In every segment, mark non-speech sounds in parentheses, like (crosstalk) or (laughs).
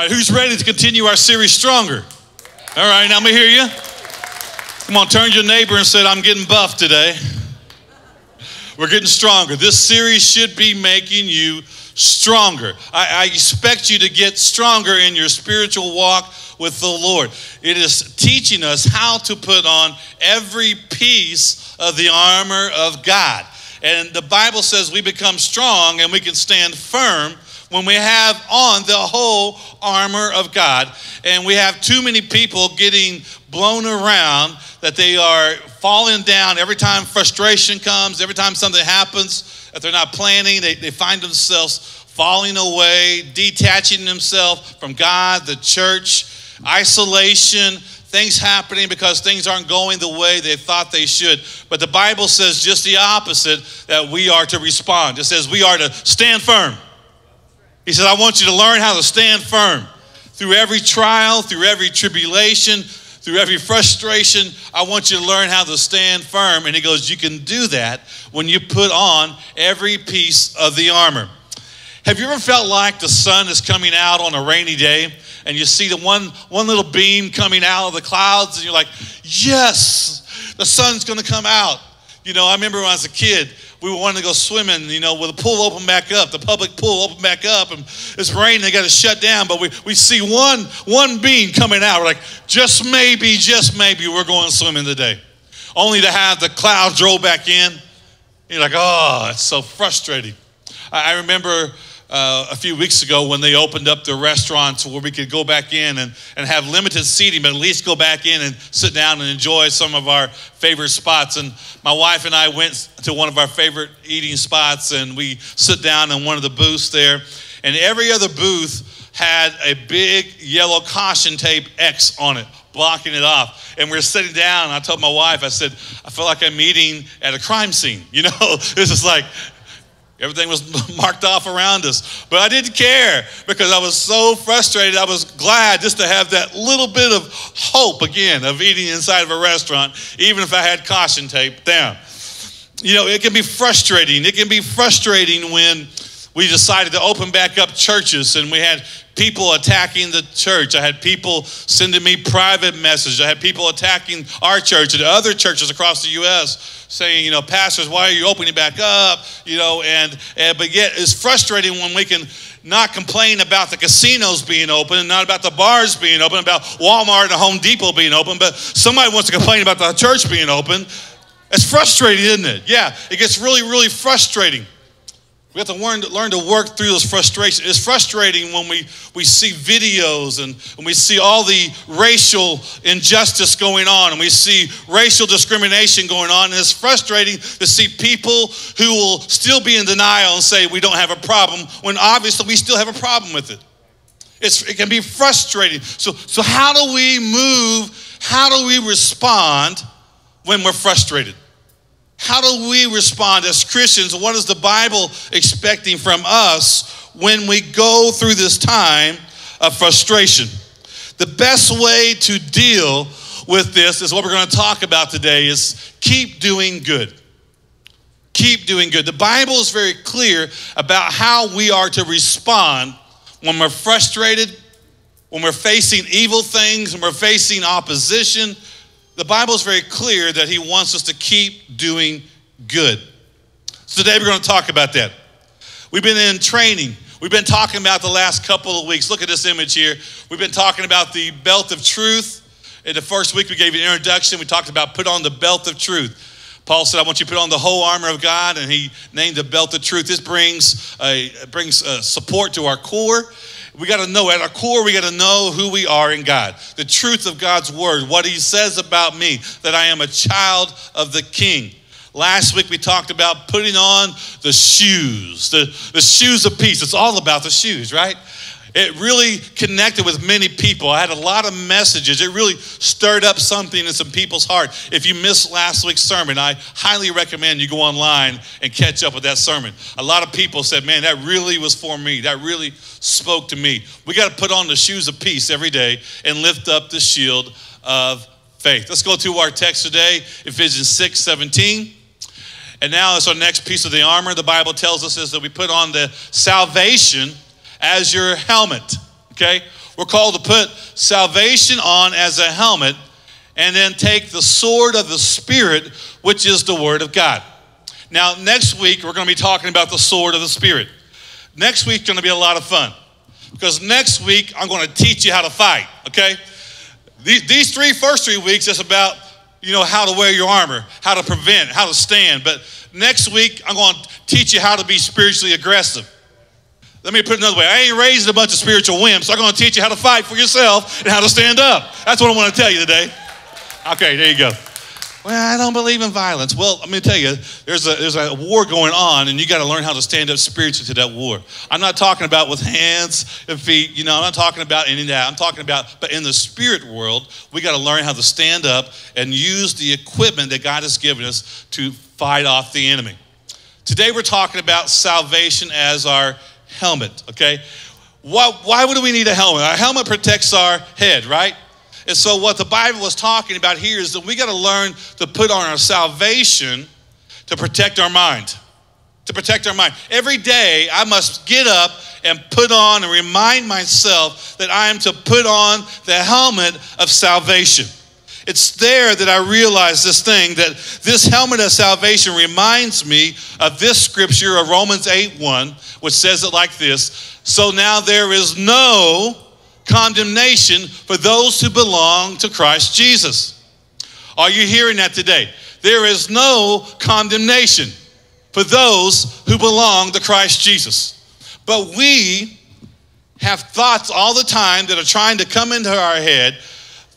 Right, who's ready to continue our series stronger? All right, now I'm going to hear you. Come on, turn to your neighbor and say, I'm getting buff today. We're getting stronger. This series should be making you stronger. I, I, expect you to get stronger in your spiritual walk with the Lord. It is teaching us how to put on every piece of the armor of God. And the Bible says we become strong and we can stand firm when we have on the whole armor of God. And we have too many people getting blown around that they are falling down every time frustration comes, every time something happens that they're not planning, they, they find themselves falling away, detaching themselves from God, the church, isolation, things happening because things aren't going the way they thought they should. But the Bible says just the opposite that we are to respond. It says we are to stand firm. He said, I want you to learn how to stand firm through every trial, through every tribulation, through every frustration. I want you to learn how to stand firm. And he goes, You can do that when you put on every piece of the armor. Have you ever felt like the sun is coming out on a rainy day and you see the one, one little beam coming out of the clouds and you're like, Yes, the sun's gonna come out. You know, I remember when I was a kid, we wanted to go swimming, you know, with the pool open back up, the public pool open back up, and it's raining, they got to shut down, but we, we see one, one beam coming out. We're like, just maybe, just maybe we're going swimming today. Only to have the clouds roll back in. You're like, oh, it's so frustrating. I, I remember uh, a few weeks ago when they opened up the restaurants where we could go back in and, and have limited seating, but at least go back in and sit down and enjoy some of our favorite spots. And my wife and I went to one of our favorite eating spots and we sit down in one of the booths there. And every other booth had a big yellow caution tape X on it blocking it off. And we are sitting down, I told my wife, I said, I feel like I'm eating at a crime scene. (laughs) You know, this is like Everything was (laughs) marked off around us. But I didn't care because I was so frustrated. I was glad just to have that little bit of hope again of eating inside of a restaurant, even if I had caution tape down. You know, it can be frustrating. It can be frustrating when we decided to open back up churches and we had people attacking the church. I had people sending me private messages. I had people attacking our church and other churches across the U.S. saying, you know, pastors, why are you opening back up? You know, and, and but yet it's frustrating when we can not complain about the casinos being open and not about the bars being open, about Walmart and Home Depot being open, but somebody wants to complain about the church being open. It's frustrating, isn't it? Yeah, it gets really, really frustrating. We have to learn, to learn to work through those frustrations. It's frustrating when we, we see videos and, and we see all the racial injustice going on and we see racial discrimination going on. And it's frustrating to see people who will still be in denial and say we don't have a problem when obviously we still have a problem with it. It's, it can be frustrating. So, so, how do we move? How do we respond when we're frustrated? How do we respond as Christians? What is the Bible expecting from us when we go through this time of frustration? The best way to deal with this is what we're going to talk about today is keep doing good. Keep doing good. The Bible is very clear about how we are to respond when we're frustrated, when we're facing evil things, when we're facing opposition, the Bible is very clear that He wants us to keep doing good. So today we're going to talk about that. We've been in training. We've been talking about the last couple of weeks. Look at this image here. We've been talking about the belt of truth. In the first week, we gave an introduction. We talked about put on the belt of truth. Paul said, I want you to put on the whole armor of God, and he named the belt of truth. This brings, a, brings a support to our core. We got to know at our core, we got to know who we are in God, the truth of God's word, what He says about me, that I am a child of the King. Last week we talked about putting on the shoes, the, the shoes of peace. It's all about the shoes, right? It really connected with many people. I had a lot of messages. It really stirred up something in some people's heart. If you missed last week's sermon, I highly recommend you go online and catch up with that sermon. A lot of people said, Man, that really was for me. That really spoke to me. We got to put on the shoes of peace every day and lift up the shield of faith. Let's go to our text today, Ephesians 6 17. And now it's our next piece of the armor. The Bible tells us is that we put on the salvation as your helmet. okay? We're called to put salvation on as a helmet and then take the sword of the Spirit, which is the Word of God. Now, next week, we're going to be talking about the sword of the Spirit. Next week's going to be a lot of fun because next week, I'm going to teach you how to fight, okay? These, three first three weeks, it's about, you know, how to wear your armor, how to prevent, how to stand. But next week, I'm going to teach you how to be spiritually aggressive. Let me put it another way. I ain't raised a bunch of spiritual wimps. So I'm going to teach you how to fight for yourself and how to stand up. That's what I want to tell you today. Okay, there you go. Well, I don't believe in violence. Well, let me tell you, there's a, there's a war going on, and you got to learn how to stand up spiritually to that war. I'm not talking about with hands and feet, you know, I'm not talking about any of that. I'm talking about, but in the spirit world, we got to learn how to stand up and use the equipment that God has given us to fight off the enemy. Today, we're talking about salvation as our helmet, okay? Why, why would we need a helmet? A helmet protects our head, right? And so, what the Bible is talking about here is that we got to learn to put on our salvation to protect our mind. To protect our mind. Every day, I must get up and put on and remind myself that I am to put on the helmet of salvation. It's there that I realize this thing that this helmet of salvation reminds me of this scripture of Romans 8 1, which says it like this So now there is no condemnation for those who belong to Christ Jesus. Are you hearing that today? There is no condemnation for those who belong to Christ Jesus. But we have thoughts all the time that are trying to come into our head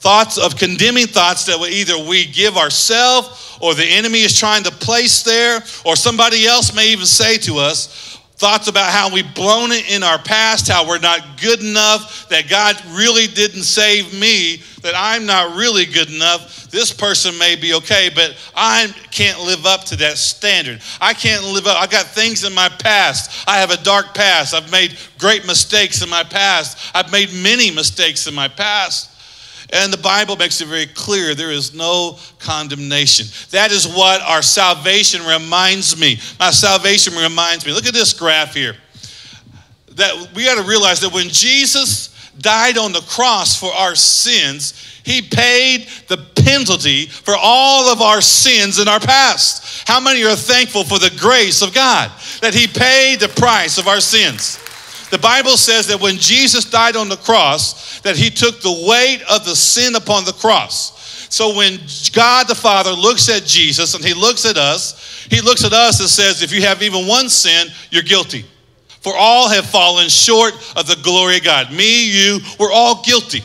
thoughts of condemning thoughts that either we give ourselves or the enemy is trying to place there or somebody else may even say to us thoughts about how we've blown it in our past, how we're not good enough, that God really didn't save me, that I'm not really good enough. This person may be okay, but I can't live up to that standard. I can't live up. I've got things in my past. I have a dark past. I've made great mistakes in my past. I've made many mistakes in my past. And the Bible makes it very clear there is no condemnation. That is what our salvation reminds me. My salvation reminds me. Look at this graph here. That we got to realize that when Jesus died on the cross for our sins, he paid the penalty for all of our sins in our past. How many are thankful for the grace of God that he paid the price of our sins? The Bible says that when Jesus died on the cross, that he took the weight of the sin upon the cross. So when God the Father looks at Jesus and he looks at us, he looks at us and says, if you have even one sin, you're guilty. For all have fallen short of the glory of God. Me, you, we're all guilty.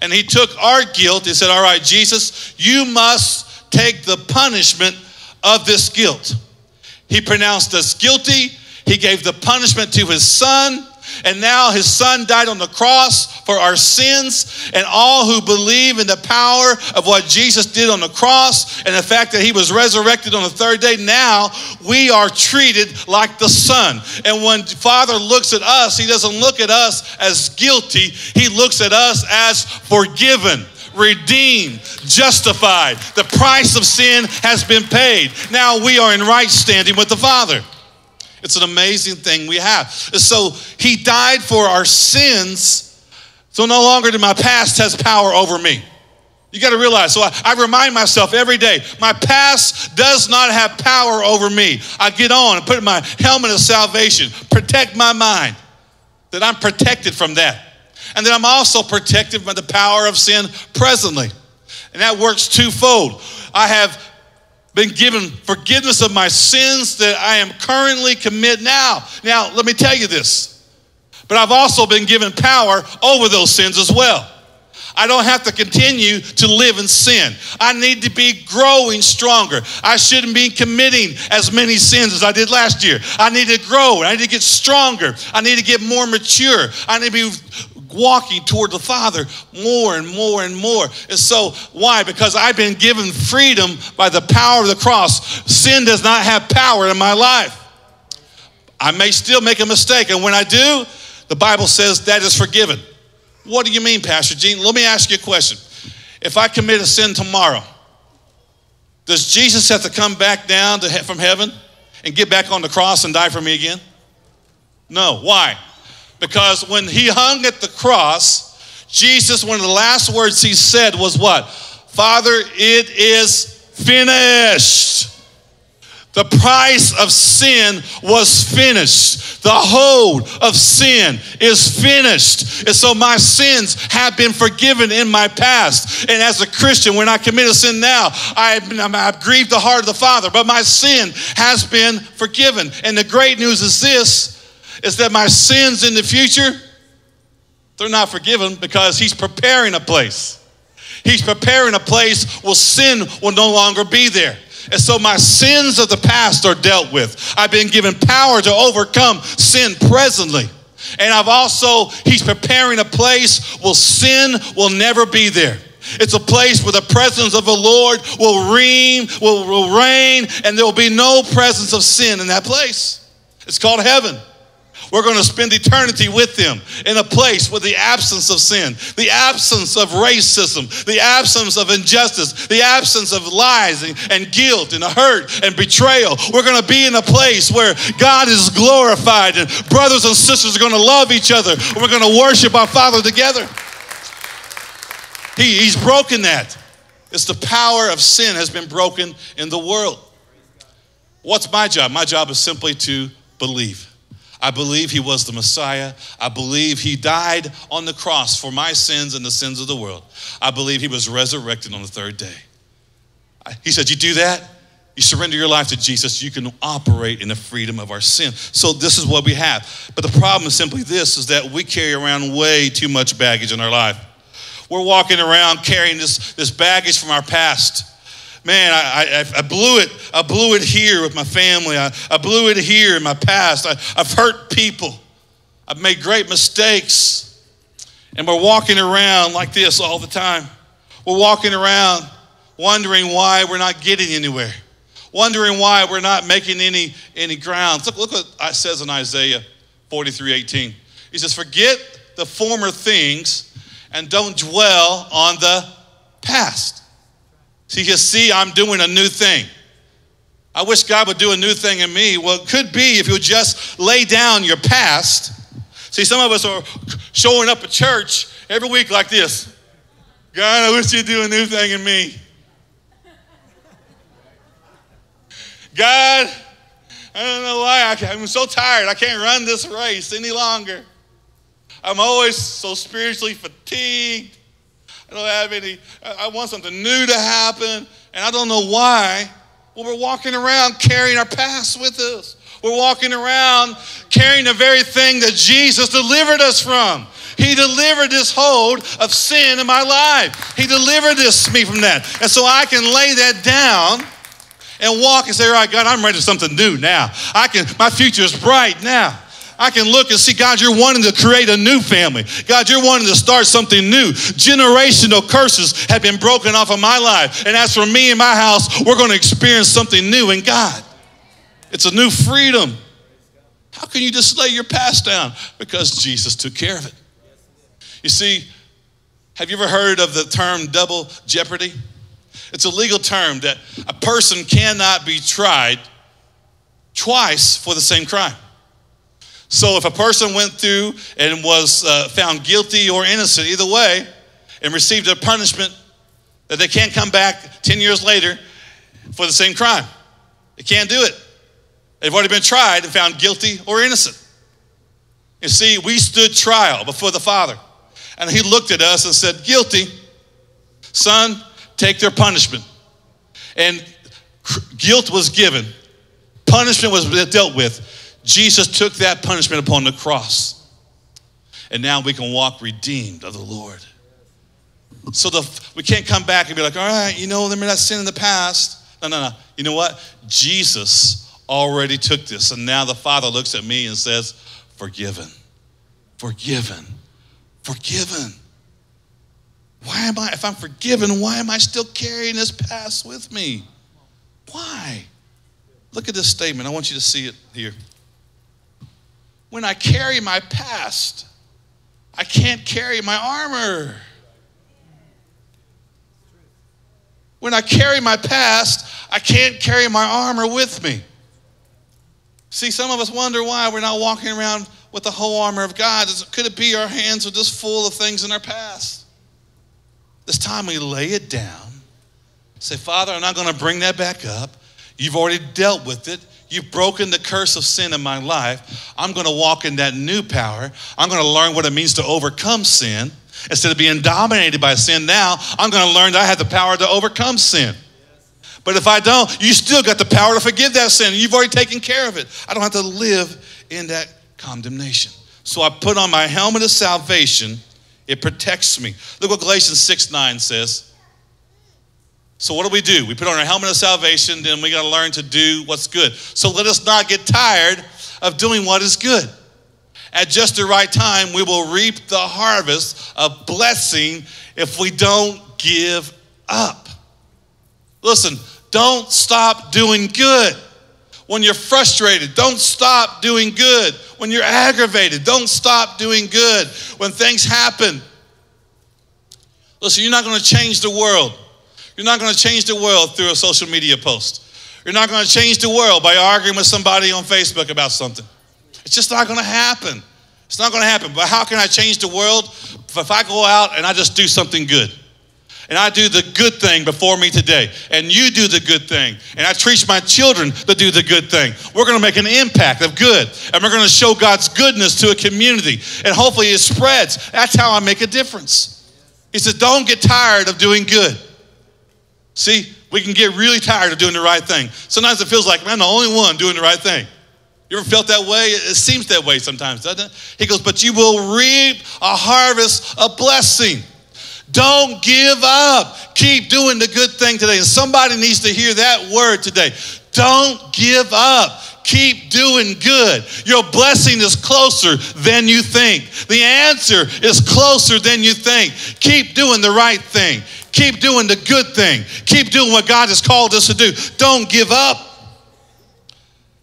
And he took our guilt and said, All right, Jesus, you must take the punishment of this guilt. He pronounced us guilty. He gave the punishment to his son. And now his son died on the cross for our sins. And all who believe in the power of what Jesus did on the cross and the fact that he was resurrected on the third day, now we are treated like the son. And when Father looks at us, he doesn't look at us as guilty, he looks at us as forgiven redeemed, justified. The price of sin has been paid. Now we are in right standing with the Father. It's an amazing thing we have. So he died for our sins, so no longer do my past has power over me. You got to realize. So I, I, remind myself every day my past does not have power over me. I get on and put my helmet of salvation, protect my mind, that I'm protected from that. And that I'm also protected by the power of sin presently. And that works twofold. I have been given forgiveness of my sins that I am currently commit now. Now, let me tell you this. But I've also been given power over those sins as well. I don't have to continue to live in sin. I need to be growing stronger. I shouldn't be committing as many sins as I did last year. I need to grow. I need to get stronger. I need to get more mature. I need to be walking toward the Father more and more and more. And so, why? Because I've been given freedom by the power of the cross. Sin does not have power in my life. I may still make a mistake, and when I do, the Bible says that is forgiven. What do you mean, Pastor Gene? Let me ask you a question. If I commit a sin tomorrow, does Jesus have to come back down to, from heaven and get back on the cross and die for me again? No. Why? Because when he hung at the cross, Jesus, one of the last words he said was what? Father, it is finished. The price of sin was finished. The hold of sin is finished. And so my sins have been forgiven in my past. And as a Christian, when I commit a sin now, I've, I've grieved the heart of the Father, but my sin has been forgiven. And the great news is this, is that my sins in the future, they're not forgiven because he's preparing a place. He's preparing a place where sin will no longer be there. And so my sins of the past are dealt with. I've been given power to overcome sin presently. And I've also, he's preparing a place where sin will never be there. It's a place where the presence of the Lord will reign, will, will reign, and there will be no presence of sin in that place. It's called heaven. We're going to spend eternity with Him in a place with the absence of sin, the absence of racism, the absence of injustice, the absence of lies and, and guilt and hurt and betrayal. We're going to be in a place where God is glorified and brothers and sisters are going to love each other. We're going to worship our Father together. He, he's broken that. It's the power of sin has been broken in the world. What's my job? My job is simply to believe. I believe he was the Messiah. I believe he died on the cross for my sins and the sins of the world. I believe he was resurrected on the third day. He said, You do that, you surrender your life to Jesus, you can operate in the freedom of our sin. So this is what we have. But the problem is simply this is that we carry around way too much baggage in our life. We're walking around carrying this, this baggage from our past man, I, I, I, blew it. I blew it here with my family. I, I blew it here in my past. I, I've hurt people. I've made great mistakes. And we're walking around like this all the time. We're walking around wondering why we're not getting anywhere, wondering why we're not making any, any grounds. Look, look what it says in Isaiah 43 18. He says, Forget the former things and don't dwell on the past. So you see I'm doing a new thing. I wish God would do a new thing in me. Well, it could be if you would just lay down your past. See, some of us are showing up at church every week like this God, I wish you'd do a new thing in me. God, I don't know why. I'm so tired. I can't run this race any longer. I'm always so spiritually fatigued. I don't have any, I want something new to happen, and I don't know why. Well, we're walking around carrying our past with us. We're walking around carrying the very thing that Jesus delivered us from. He delivered this hold of sin in my life. He delivered this me from that. And so I can lay that down and walk and say, all right, God, I'm ready for something new now. I can, my future is bright now. I can look and see, God, you're wanting to create a new family. God, you're wanting to start something new. Generational curses have been broken off of my life. And as for me and my house, we're going to experience something new in God. It's a new freedom. How can you just lay your past down? Because Jesus took care of it. You see, have you ever heard of the term double jeopardy? It's a legal term that a person cannot be tried twice for the same crime. So if a person went through and was uh, found guilty or innocent, either way, and received a punishment, that they can't come back 10 years later for the same crime. They can't do it. They've already been tried and found guilty or innocent. You see, we stood trial before the Father, and He looked at us and said, Guilty, son, take their punishment. And guilt was given, punishment was dealt with. Jesus took that punishment upon the cross. And now we can walk redeemed of the Lord. So the, we can't come back and be like, all right, you know, remember that sin in the past? No, no, no. You know what? Jesus already took this. And now the Father looks at me and says, forgiven, forgiven, forgiven. Why am I, if I'm forgiven, why am I still carrying this past with me? Why? Look at this statement. I want you to see it here when I carry my past, I can't carry my armor. When I carry my past, I can't carry my armor with me. See, some of us wonder why we're not walking around with the whole armor of God? Could it be our hands are just full of things in our past? This time we lay it down. Say, Father, I'm not going to bring that back up. You've already dealt with it. You've broken the curse of sin in my life. I'm going to walk in that new power. I'm going to learn what it means to overcome sin. Instead of being dominated by sin now, I'm going to learn that I have the power to overcome sin. But if I don't, you still got the power to forgive that sin. You've already taken care of it. I don't have to live in that condemnation. So I put on my helmet of salvation. It protects me. Look what Galatians 6 9 says. So, what do we do? We put on our helmet of salvation, then we got to learn to do what's good. So, let us not get tired of doing what is good. At just the right time, we will reap the harvest of blessing if we don't give up. Listen, don't stop doing good. When you're frustrated, don't stop doing good. When you're aggravated, don't stop doing good. When things happen, listen, you're not going to change the world. You're not going to change the world through a social media post. You're not going to change the world by arguing with somebody on Facebook about something. It's just not going to happen. It's not going to happen. But how can I change the world if I go out and I just do something good? And I do the good thing before me today, and you do the good thing, and I teach my children to do the good thing. We're going to make an impact of good, and we're going to show God's goodness to a community, and hopefully it spreads. That's how I make a difference. He says, Don't get tired of doing good. See, we can get really tired of doing the right thing. Sometimes it feels like, man, I'm the only one doing the right thing. You ever felt that way? It seems that way sometimes, doesn't it? He goes, but you will reap a harvest of blessing. Don't give up. Keep doing the good thing today. And somebody needs to hear that word today. Don't give up. Keep doing good. Your blessing is closer than you think. The answer is closer than you think. Keep doing the right thing. Keep doing the good thing. Keep doing what God has called us to do. Don't give up.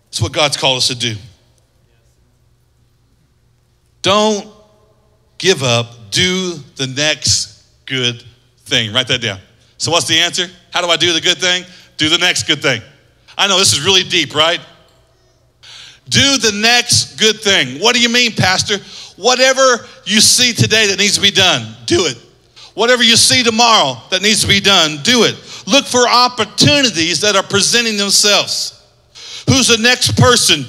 It's what God's called us to do. Don't give up. Do the next good thing. Write that down. So, what's the answer? How do I do the good thing? Do the next good thing. I know this is really deep, right? Do the next good thing. What do you mean, Pastor? Whatever you see today that needs to be done, do it. Whatever you see tomorrow that needs to be done, do it. Look for opportunities that are presenting themselves. Who's the next person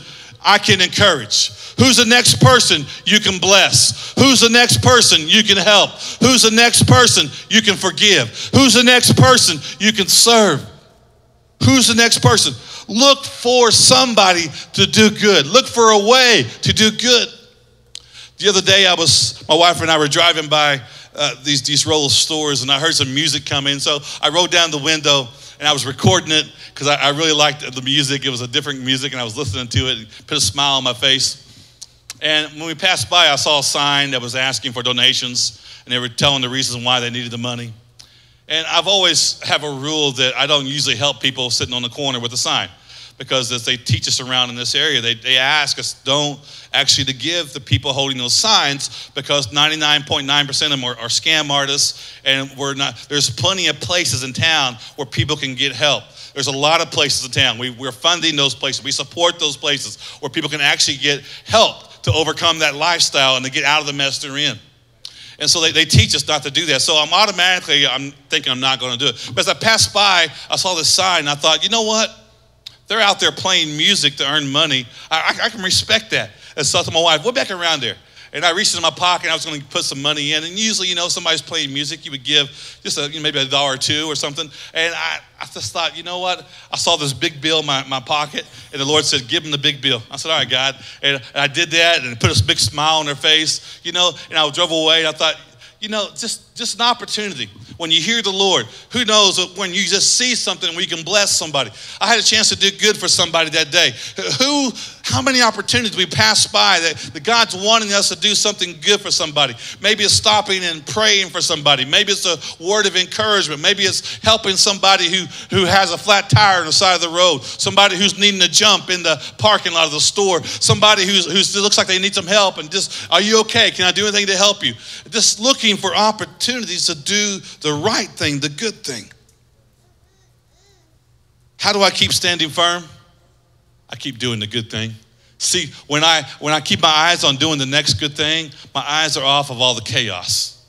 I can encourage? Who's the next person you can bless? Who's the next person you can help? Who's the next person you can forgive? Who's the next person you can serve? Who's the next person? Look for somebody to do good. Look for a way to do good. The other day, I was, my wife and I were driving by uh, these, these roll of stores and I heard some music come in. So I rolled down the window and I was recording it because I, I, really liked the music. It was a different music and I was listening to it and put a smile on my face. And when we passed by, I saw a sign that was asking for donations and they were telling the reasons why they needed the money. And I've always have a rule that I don't usually help people sitting on the corner with a sign because as they teach us around in this area, they, they ask us don't actually to give the people holding those signs because 99.9% of them are, are, scam artists and we're not, there's plenty of places in town where people can get help. There's a lot of places in town. We, we're funding those places. We support those places where people can actually get help to overcome that lifestyle and to get out of the mess they're in. And so they, they teach us not to do that. So I'm automatically, I'm thinking I'm not going to do it. But as I passed by, I saw this sign and I thought, you know what? They're out there playing music to earn money. I, I, I can respect that. And so I told my wife, we're back around there. And I reached in my pocket and I was going to put some money in. And usually, you know, somebody's playing music, you would give just a, you know, maybe a dollar or two or something. And I, I just thought, you know what? I saw this big bill in my, my pocket, and the Lord said, Give them the big bill. I said, All right, God. And, and I did that and put a big smile on their face, you know, and I drove away. And I thought, you know, just, just an opportunity. When you hear the Lord, who knows when you just see something where you can bless somebody. I had a chance to do good for somebody that day. Who, how many opportunities we pass by that, that God's wanting us to do something good for somebody? Maybe it's stopping and praying for somebody. Maybe it's a word of encouragement. Maybe it's helping somebody who, who has a flat tire on the side of the road. Somebody who's needing to jump in the parking lot of the store. Somebody who's, who's looks like they need some help and just, are you okay? Can I do anything to help you? Just looking looking for opportunities to do the right thing, the good thing. How do I keep standing firm? I keep doing the good thing. See, when I when I keep my eyes on doing the next good thing, my eyes are off of all the chaos.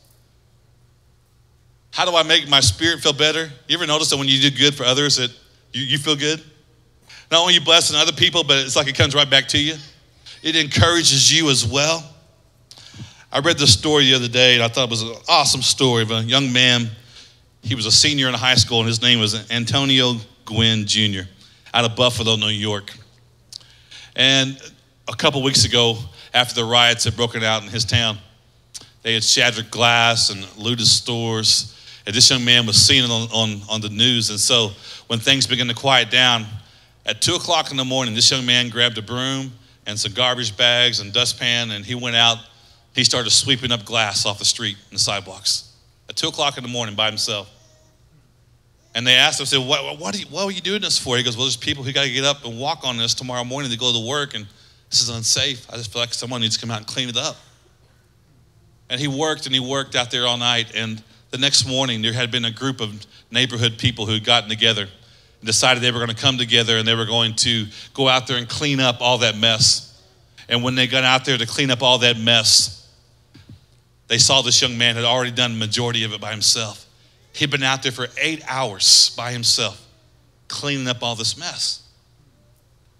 How do I make my spirit feel better? You ever notice that when you do good for others that you, you feel good? Not only you blessing other people, but it's like it comes right back to you. It encourages you as well. I read this story the other day, and I thought it was an awesome story of a young man. He was a senior in high school, and his name was Antonio Gwynn Jr. out of Buffalo, New York. And a couple weeks ago, after the riots had broken out in his town, they had shattered glass and looted stores. And this young man was seen on, on, on the news. And so when things began to quiet down, at two o'clock in the morning, this young man grabbed a broom and some garbage bags and dustpan, and he went out. He started sweeping up glass off the street and the sidewalks at two o'clock in the morning by himself. And they asked him, said, what, what, you, what are you doing this for? He goes, Well, there's people who got to get up and walk on this tomorrow morning to go to work, and this is unsafe. I just feel like someone needs to come out and clean it up. And he worked and he worked out there all night. And the next morning, there had been a group of neighborhood people who had gotten together and decided they were going to come together and they were going to go out there and clean up all that mess. And when they got out there to clean up all that mess, they saw this young man had already done the majority of it by himself. He'd been out there for eight hours by himself, cleaning up all this mess.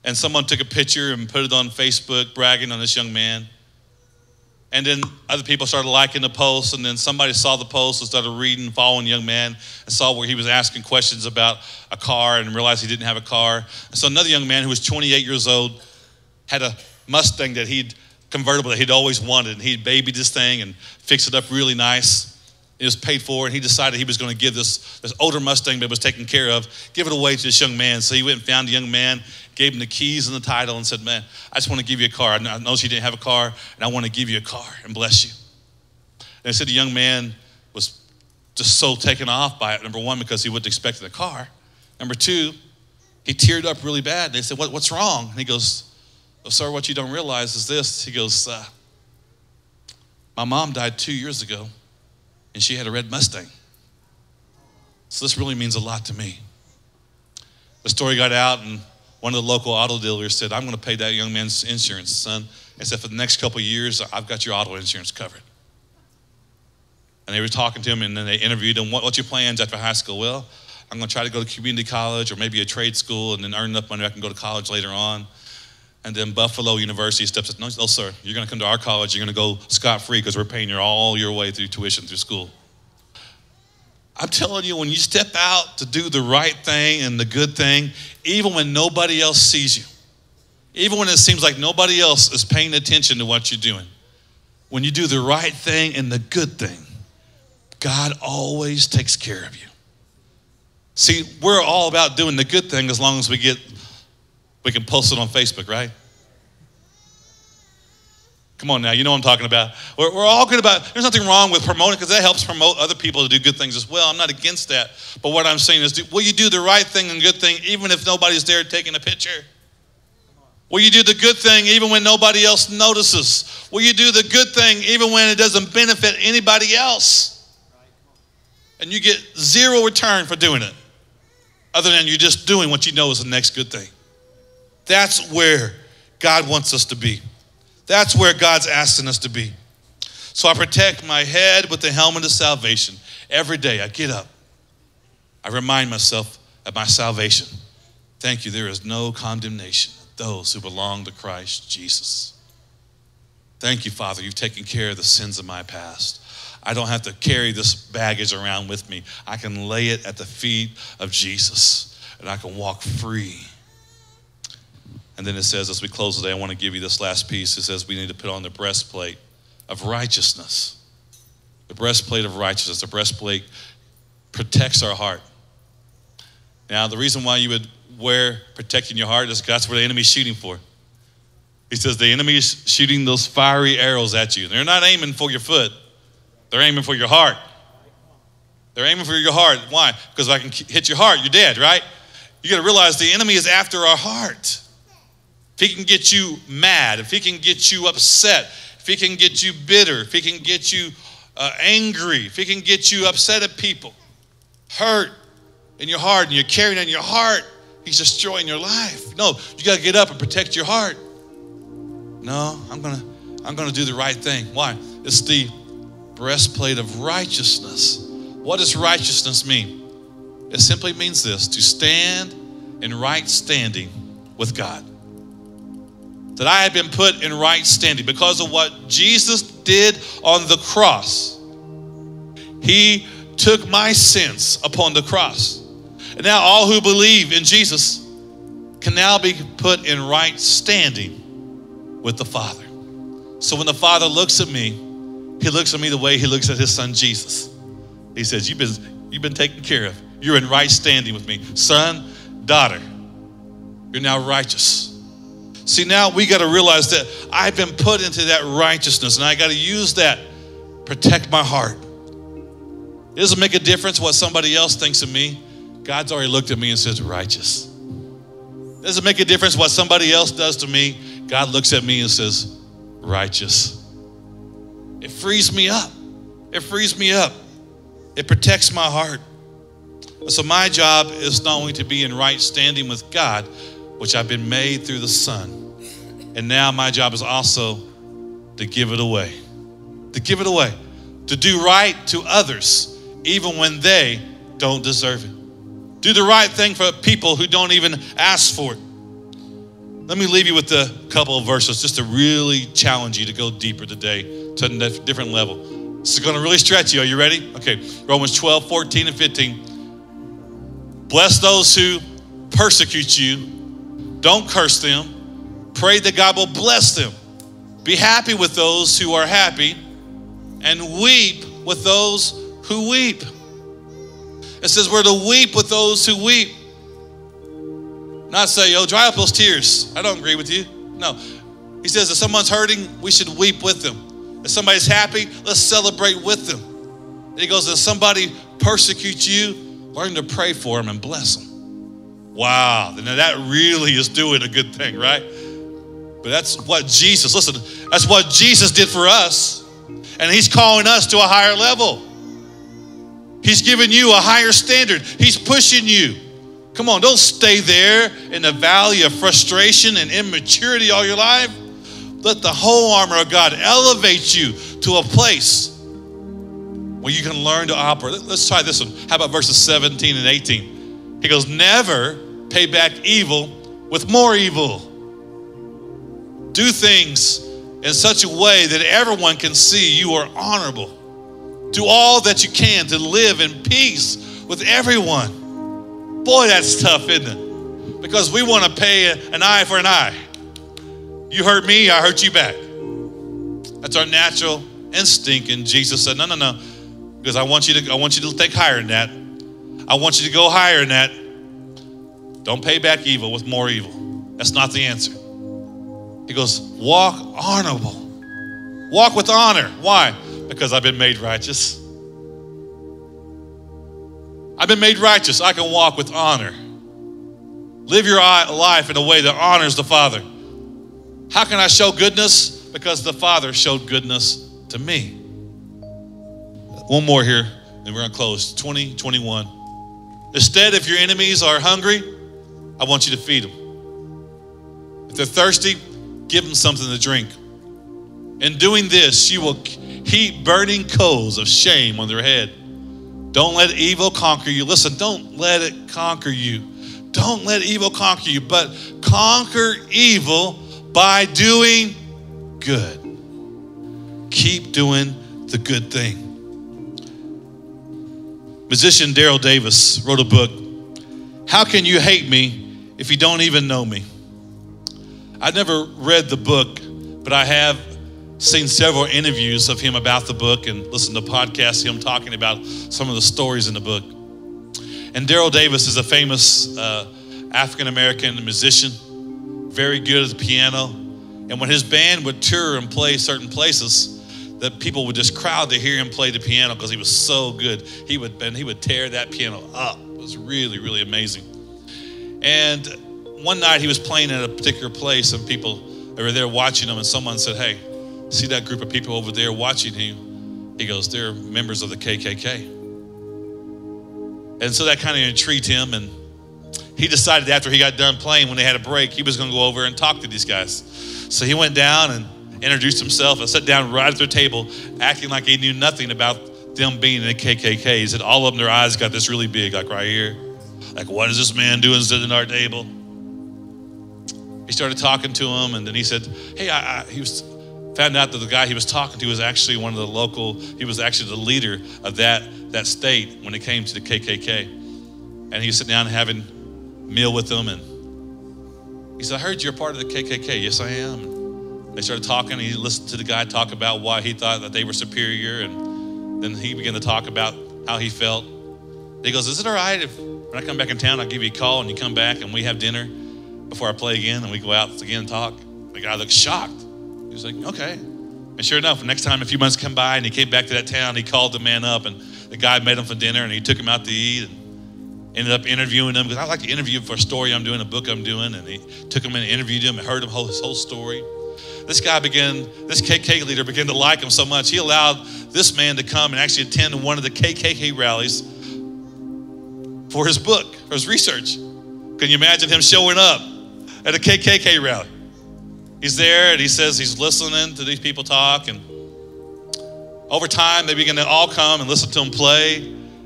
And someone took a picture and put it on Facebook, bragging on this young man. And then other people started liking the post, and then somebody saw the post and started reading, following young man, and saw where he was asking questions about a car and realized he didn't have a car. And so another young man who was 28 years old had a Mustang that he'd convertible that he'd always wanted, and he'd babied this thing and fixed it up really nice. It was paid for, and he decided he was going to give this, this older Mustang that was taken care of, give it away to this young man. So he went and found a young man, gave him the keys and the title, and said, Man, I just want to give you a car. I know you didn't have a car, and I want to give you a car and bless you. And I said the young man was just so taken off by it, number one, because he wouldn't expect a car. Number two, he teared up really bad. They said, what, What's wrong? And he goes, oh, Sir, what you don't realize is this. He goes, uh, My mom died two years ago and she had a red Mustang. So this really means a lot to me. The story got out, and one of the local auto dealers said, I'm going to pay that young man's insurance, son. And said, For the next couple years, I've got your auto insurance covered. And they were talking to him, and then they interviewed him. What, what's your plans after high school? Well, I'm going to try to go to community college or maybe a trade school and then earn enough money I can go to college later on. And then Buffalo University steps up, no, no, sir, you're going to come to our college. You're going to go scot free because we're paying you all your way through tuition through school. I'm telling you, when you step out to do the right thing and the good thing, even when nobody else sees you, even when it seems like nobody else is paying attention to what you're doing, when you do the right thing and the good thing, God always takes care of you. See, we're all about doing the good thing as long as we get we can post it on Facebook, right? Come on now, you know what I'm talking about. We're, we're all good about, there's nothing wrong with promoting because that helps promote other people to do good things as well. I'm not against that. But what I'm saying is, do, will you do the right thing and good thing even if nobody's there taking a picture? Will you do the good thing even when nobody else notices? Will you do the good thing even when it doesn't benefit anybody else? And you get zero return for doing it, other than you're just doing what you know is the next good thing. That's where God wants us to be. That's where God's asking us to be. So I protect my head with the helmet of salvation. Every day I get up, I remind myself of my salvation. Thank you, there is no condemnation of those who belong to Christ Jesus. Thank you, Father, you've taken care of the sins of my past. I don't have to carry this baggage around with me. I can lay it at the feet of Jesus and I can walk free and then it says, as we close today, I want to give you this last piece. It says we need to put on the breastplate of righteousness. The breastplate of righteousness. The breastplate protects our heart. Now, the reason why you would wear protecting your heart is that's where the enemy's shooting for. He says the enemy is shooting those fiery arrows at you. They're not aiming for your foot, they're aiming for your heart. They're aiming for your heart. Why? Because if I can hit your heart, you're dead, right? You got to realize the enemy is after our heart. He can get you mad, if he can get you upset, if he can get you bitter, if he can get you uh, angry, if he can get you upset at people, hurt in your heart, and you're carrying it in your heart, he's destroying your life. No, you got to get up and protect your heart. No, I'm gonna I'm gonna do the right thing. Why? It's the breastplate of righteousness. What does righteousness mean? It simply means this to stand in right standing with God. That I have been put in right standing because of what Jesus did on the cross. He took my sins upon the cross. And now all who believe in Jesus can now be put in right standing with the Father. So when the Father looks at me, he looks at me the way he looks at his son Jesus. He says, You've been, you've been taken care of. You're in right standing with me. Son, daughter, you're now righteous. See, now we got to realize that I've been put into that righteousness and I got to use that, protect my heart. It doesn't make a difference what somebody else thinks of me. God's already looked at me and says, righteous. It doesn't make a difference what somebody else does to me. God looks at me and says, righteous. It frees me up. It frees me up. It protects my heart. So, my job is not only to be in right standing with God, which I've been made through the Son, and now my job is also to give it away. To give it away. To do right to others, even when they don't deserve it. Do the right thing for people who don't even ask for it. Let me leave you with a couple of verses just to really challenge you to go deeper today to a different level. This is going to really stretch you. Are you ready? Okay. Romans 12, 14, and 15. Bless those who persecute you. Don't curse them. Pray that God will bless them. Be happy with those who are happy and weep with those who weep. It says we're to weep with those who weep. Not say, yo, dry up those tears. I don't agree with you. No. He says if someone's hurting, we should weep with them. If somebody's happy, let's celebrate with them. And he goes, if somebody persecutes you, Learn to pray for them and bless them. Wow, now that really is doing a good thing, right? But that's what Jesus, listen, that's what Jesus did for us. And He's calling us to a higher level. He's giving you a higher standard. He's pushing you. Come on, don't stay there in the valley of frustration and immaturity all your life. Let the whole armor of God elevate you to a place where you can learn to operate. Let's try this one. How about verses 17 and 18? He goes, Never pay back evil with more evil. Do things in such a way that everyone can see you are honorable. Do all that you can to live in peace with everyone. Boy, that's tough, isn't it? Because we want to pay an eye for an eye. You hurt me, I hurt you back. That's our natural instinct. And Jesus said, No, no, no. Because I want you to I want you to think higher than that. I want you to go higher than that. Don't pay back evil with more evil. That's not the answer. He goes, walk honorable. Walk with honor. Why? Because I've been made righteous. I've been made righteous. I can walk with honor. Live your life in a way that honors the Father. How can I show goodness? Because the Father showed goodness to me. One more here, and we're going to close. 2021. Instead, if your enemies are hungry, I want you to feed them. If they're thirsty, give them something to drink. In doing this, you will heap burning coals of shame on their head. Don't let evil conquer you. Listen, don't let it conquer you. Don't let evil conquer you, but conquer evil by doing good. Keep doing the good thing. Musician Daryl Davis wrote a book, How Can You Hate Me If You Don't Even Know Me? I've never read the book, but I have seen several interviews of him about the book and listened to podcasts him talking about some of the stories in the book. And Daryl Davis is a famous uh, African American musician, very good at the piano. And when his band would tour and play certain places, that people would just crowd to hear him play the piano because he was so good. He would and he would tear that piano up. It was really, really amazing. And one night he was playing at a particular place and people were there watching him and someone said, Hey, see that group of people over there watching him? He goes, They're members of the KKK. And so that kind of intrigued him and he decided after he got done playing, when they had a break, he was going to go over and talk to these guys. So he went down and introduced himself and sat down right at their table, acting like he knew nothing about them being in the KKK. He said all of them, their eyes got this really big, like right here. Like, what is this man doing sitting at our table? He started talking to him, and then he said, Hey, I, I, he was found out that the guy he was talking to was actually one of the local, he was actually the leader of that, that state when it came to the KKK. And he was sitting down having meal with them, and he said, I heard you're part of the KKK. Yes, I am. They started talking. He listened to the guy talk about why he thought that they were superior, and then he began to talk about how he felt. He goes, Is it all right if when I come back in town, I'll give you a call and you come back and we have dinner before I play again and we go out again and talk? The guy looked shocked. He was like, Okay. And sure enough, next time a few months come by and he came back to that town, he called the man up and the guy made him for dinner and he took him out to eat and ended up interviewing him because I like to interview him for a story I'm doing, a book I'm doing. And he took him and interviewed him and heard him whole, his whole story. This guy began, this KKK leader began to like him so much, he allowed this man to come and actually attend one of the KKK rallies for his book, for his research. Can you imagine him showing up at a KKK rally? He's there and he says he's listening to these people talk. And over time, they begin to all come and listen to him play.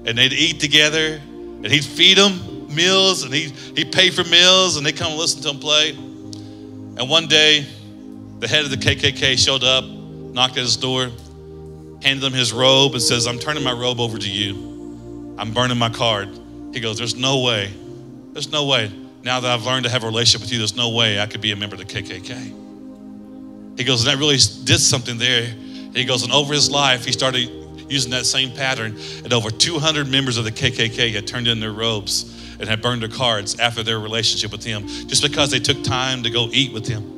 And they'd eat together. And he'd feed them meals and he'd, he'd pay for meals. And they come and listen to him play. And one day, the head of the KKK showed up, knocked at his door, handed him his robe, and says, I'm turning my robe over to you. I'm burning my card. He goes, There's no way. There's no way. Now that I've learned to have a relationship with you, there's no way I could be a member of the KKK. He goes, and that really did something there. He goes, and over his life, he started using that same pattern, and over 200 members of the KKK had turned in their robes and had burned their cards after their relationship with him, just because they took time to go eat with him.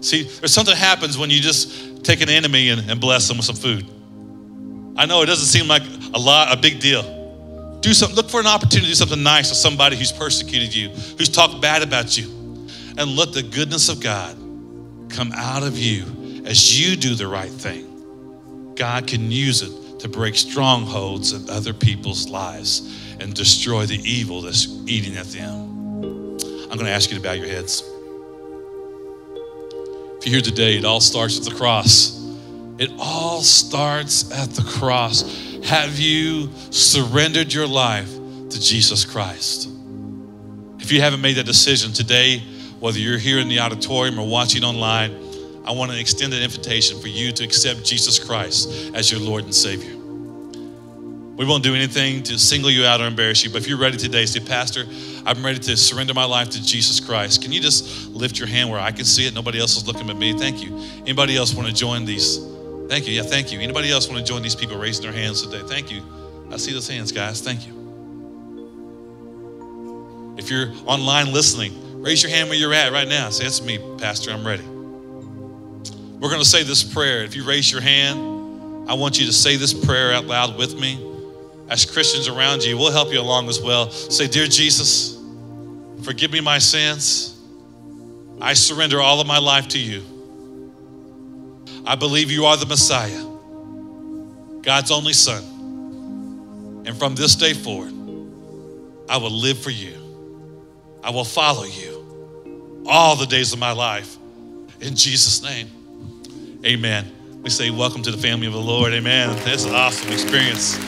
See, there's something happens when you just take an enemy and, and bless them with some food. I know it doesn't seem like a lot, a big deal. Do something, look for an opportunity to do something nice with somebody who's persecuted you, who's talked bad about you, and let the goodness of God come out of you as you do the right thing. God can use it to break strongholds in other people's lives and destroy the evil that's eating at them. I'm going to ask you to bow your heads. If you're here today, it all starts at the cross. It all starts at the cross. Have you surrendered your life to Jesus Christ? If you haven't made that decision today, whether you're here in the auditorium or watching online, I want to extend an invitation for you to accept Jesus Christ as your Lord and Savior. We won't do anything to single you out or embarrass you, but if you're ready today, say, Pastor, I'm ready to surrender my life to Jesus Christ. Can you just lift your hand where I can see it? Nobody else is looking at me. Thank you. Anybody else want to join these? Thank you. Yeah, thank you. Anybody else want to join these people raising their hands today? Thank you. I see those hands, guys. Thank you. If you're online listening, Raise your hand where you're at right now. Say, That's me, Pastor. I'm ready. We're going to say this prayer. If you raise your hand, I want you to say this prayer out loud with me. As Christians around you, we'll help you along as well. Say, Dear Jesus, forgive me my sins. I surrender all of my life to you. I believe you are the Messiah, God's only Son. And from this day forward, I will live for you. I will follow you all the days of my life. In Jesus' name, amen. We say, Welcome to the family of the Lord. Amen. That's an awesome experience.